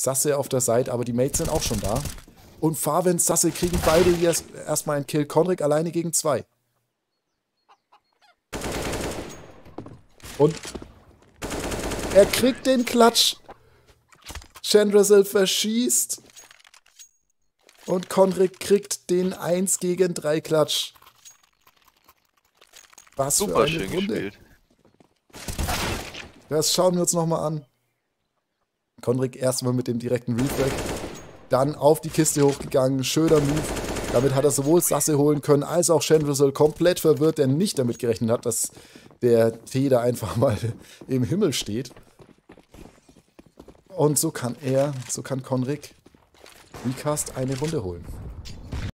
Sasse auf der Seite, aber die Mates sind auch schon da. Und Faven, Sasse kriegen beide hier erstmal einen Kill. Konrik alleine gegen zwei. Und er kriegt den Klatsch. Chandrasil verschießt. Und Konrik kriegt den 1 gegen 3 Klatsch. Was Super für eine schön Runde. gespielt. Das schauen wir uns nochmal an. Konrik erstmal mit dem direkten Refract. Dann auf die Kiste hochgegangen. Schöner Move. Damit hat er sowohl Sasse holen können, als auch Shendrisel komplett verwirrt, der nicht damit gerechnet hat, dass der Tee da einfach mal im Himmel steht. Und so kann er, so kann Konrik Recast eine Runde holen.